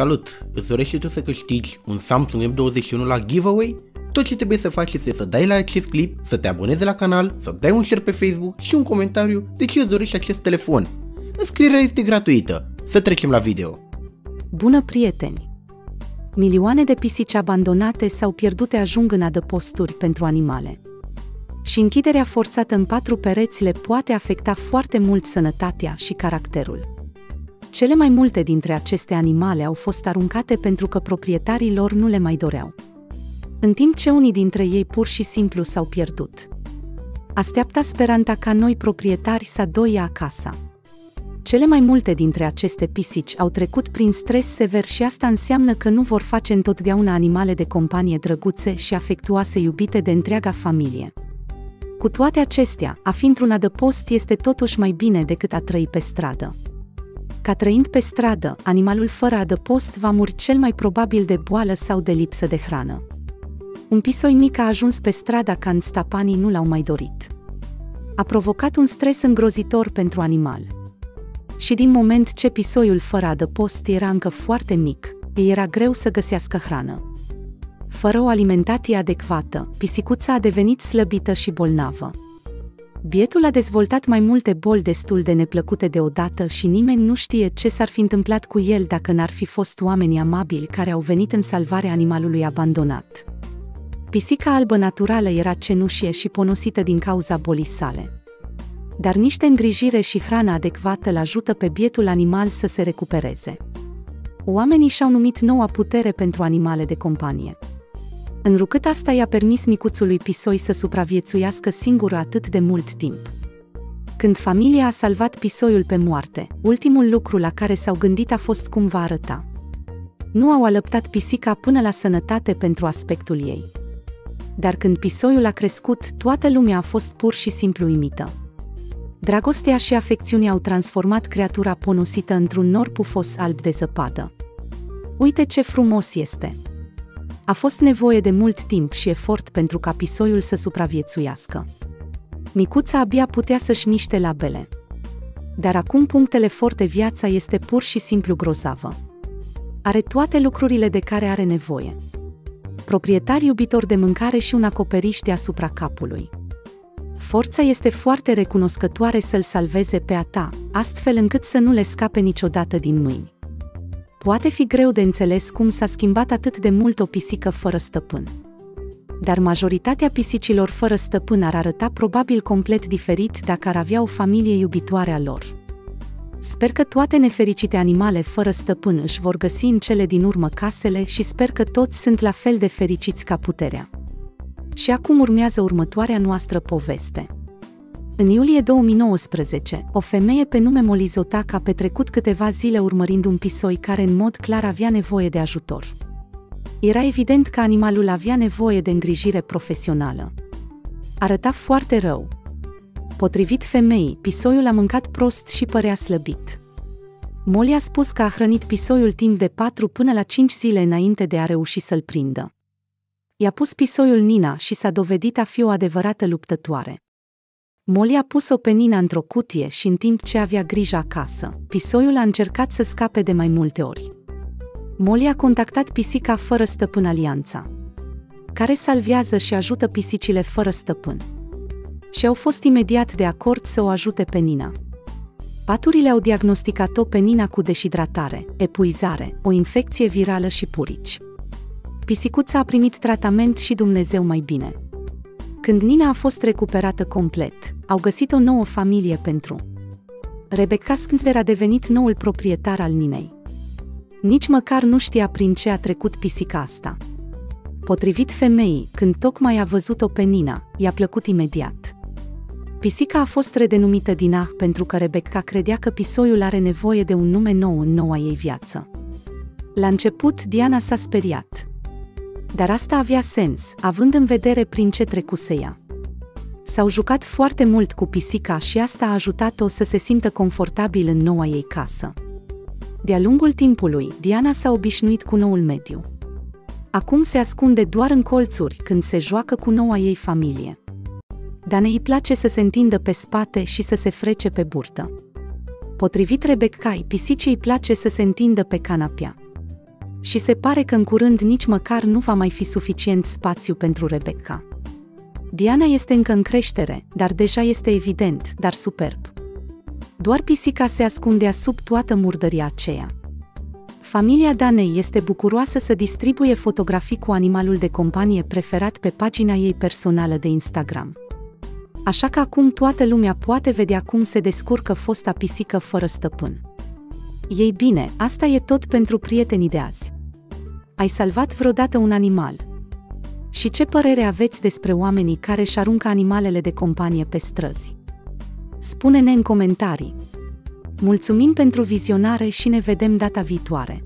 Salut! Îți dorești tu să câștigi un Samsung M21 la giveaway? Tot ce trebuie să faci este să dai la acest clip, să te abonezi la canal, să dai un share pe Facebook și un comentariu de ce îți dorești acest telefon. Înscrierea este gratuită. Să trecem la video. Bună prieteni! Milioane de pisici abandonate sau pierdute ajung în adăposturi pentru animale. Și închiderea forțată în patru pereți le poate afecta foarte mult sănătatea și caracterul. Cele mai multe dintre aceste animale au fost aruncate pentru că proprietarii lor nu le mai doreau. În timp ce unii dintre ei pur și simplu s-au pierdut. Asteapta speranta ca noi proprietari să doie acasă. Cele mai multe dintre aceste pisici au trecut prin stres sever și asta înseamnă că nu vor face întotdeauna animale de companie drăguțe și afectuoase iubite de întreaga familie. Cu toate acestea, a fi într-un adăpost este totuși mai bine decât a trăi pe stradă. Ca trăind pe stradă, animalul fără adăpost va muri cel mai probabil de boală sau de lipsă de hrană. Un pisoi mic a ajuns pe strada când stapanii nu l-au mai dorit. A provocat un stres îngrozitor pentru animal. Și din moment ce pisoiul fără adăpost era încă foarte mic, îi era greu să găsească hrană. Fără o alimentație adecvată, pisicuța a devenit slăbită și bolnavă. Bietul a dezvoltat mai multe boli destul de neplăcute deodată și nimeni nu știe ce s-ar fi întâmplat cu el dacă n-ar fi fost oamenii amabili care au venit în salvarea animalului abandonat. Pisica albă naturală era cenușie și ponosită din cauza bolii sale. Dar niște îngrijire și hrana adecvată îl ajută pe bietul animal să se recupereze. Oamenii și-au numit noua putere pentru animale de companie. Înrucât asta i-a permis micuțului pisoi să supraviețuiască singur atât de mult timp. Când familia a salvat pisoiul pe moarte, ultimul lucru la care s-au gândit a fost cum va arăta. Nu au alăptat pisica până la sănătate pentru aspectul ei. Dar când pisoiul a crescut, toată lumea a fost pur și simplu imită. Dragostea și afecțiunea au transformat creatura ponosită într-un nor pufos alb de zăpadă. Uite ce frumos este! A fost nevoie de mult timp și efort pentru ca pisoiul să supraviețuiască. Micuța abia putea să-și miște labele. Dar acum punctele forte viața este pur și simplu grozavă. Are toate lucrurile de care are nevoie. Proprietar iubitor de mâncare și un acoperiș deasupra capului. Forța este foarte recunoscătoare să-l salveze pe a ta, astfel încât să nu le scape niciodată din mâini. Poate fi greu de înțeles cum s-a schimbat atât de mult o pisică fără stăpân. Dar majoritatea pisicilor fără stăpân ar arăta probabil complet diferit dacă ar avea o familie iubitoare a lor. Sper că toate nefericite animale fără stăpân își vor găsi în cele din urmă casele și sper că toți sunt la fel de fericiți ca puterea. Și acum urmează următoarea noastră poveste. În iulie 2019, o femeie pe nume Molizotac a petrecut câteva zile urmărind un pisoi care în mod clar avea nevoie de ajutor. Era evident că animalul avea nevoie de îngrijire profesională. Arăta foarte rău. Potrivit femeii, pisoiul a mâncat prost și părea slăbit. Molly a spus că a hrănit pisoiul timp de 4 până la 5 zile înainte de a reuși să-l prindă. I-a pus pisoiul Nina și s-a dovedit a fi o adevărată luptătoare. Molly a pus-o pe Nina într-o cutie și în timp ce avea grijă acasă, pisoiul a încercat să scape de mai multe ori. Molly a contactat pisica fără stăpân Alianța, care salvează și ajută pisicile fără stăpân. Și au fost imediat de acord să o ajute pe Nina. Paturile au diagnosticat-o pe Nina cu deshidratare, epuizare, o infecție virală și purici. Pisicuța a primit tratament și Dumnezeu mai bine. Când Nina a fost recuperată complet, au găsit o nouă familie pentru. Rebecca Sknzer a devenit noul proprietar al Ninei. Nici măcar nu știa prin ce a trecut pisica asta. Potrivit femeii, când tocmai a văzut-o pe Nina, i-a plăcut imediat. Pisica a fost redenumită Dinah pentru că Rebecca credea că pisoiul are nevoie de un nume nou în noua ei viață. La început, Diana s-a speriat. Dar asta avea sens, având în vedere prin ce trecuse ea. S-au jucat foarte mult cu pisica și asta a ajutat-o să se simtă confortabil în noua ei casă. De-a lungul timpului, Diana s-a obișnuit cu noul mediu. Acum se ascunde doar în colțuri când se joacă cu noua ei familie. Dane îi place să se întindă pe spate și să se frece pe burtă. Potrivit Rebecca, pisicii îi place să se întindă pe canapea. Și se pare că în curând nici măcar nu va mai fi suficient spațiu pentru Rebecca. Diana este încă în creștere, dar deja este evident, dar superb. Doar pisica se ascundea sub toată murdăria aceea. Familia Danei este bucuroasă să distribuie fotografii cu animalul de companie preferat pe pagina ei personală de Instagram. Așa că acum toată lumea poate vedea cum se descurcă fosta pisică fără stăpân. Ei bine, asta e tot pentru prietenii de azi. Ai salvat vreodată un animal? Și ce părere aveți despre oamenii care își aruncă animalele de companie pe străzi? Spune-ne în comentarii. Mulțumim pentru vizionare și ne vedem data viitoare.